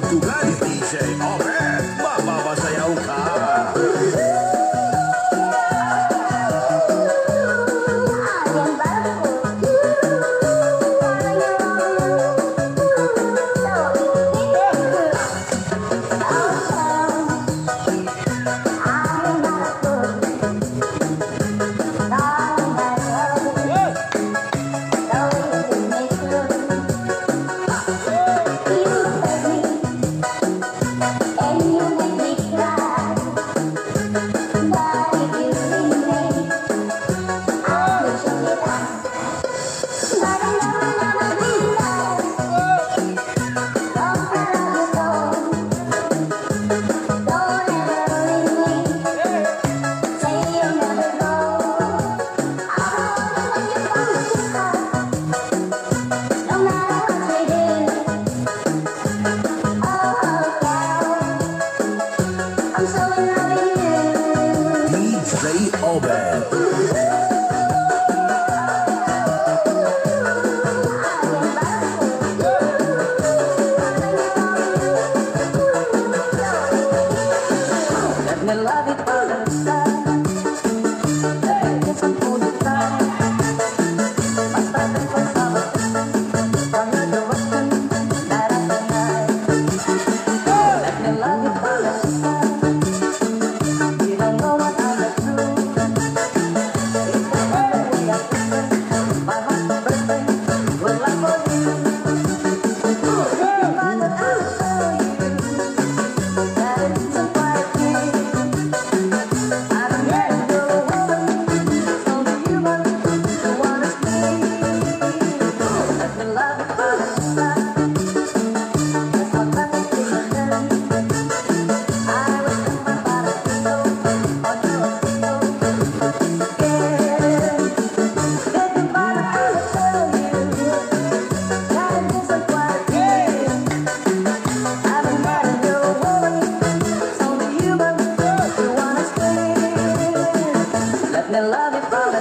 cultural all bad. I love you.